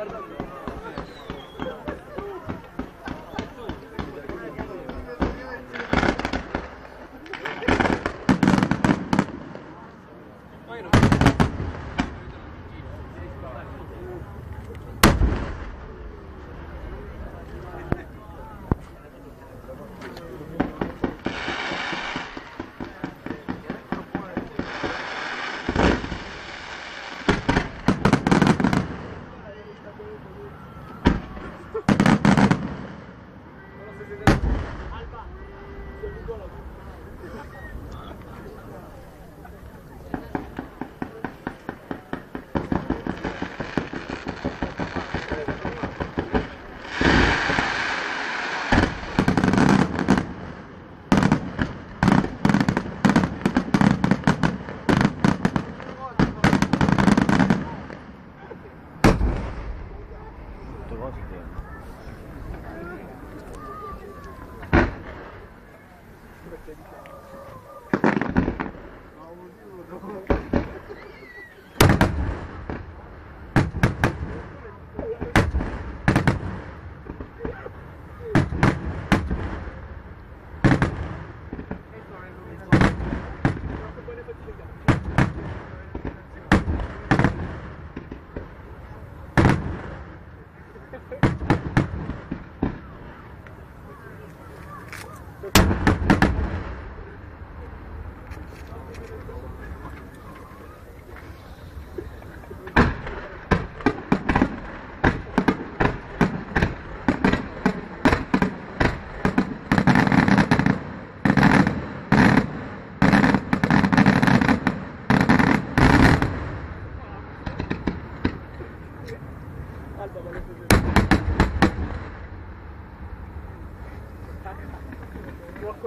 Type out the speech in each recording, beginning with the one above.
guardando.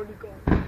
Con l'icona.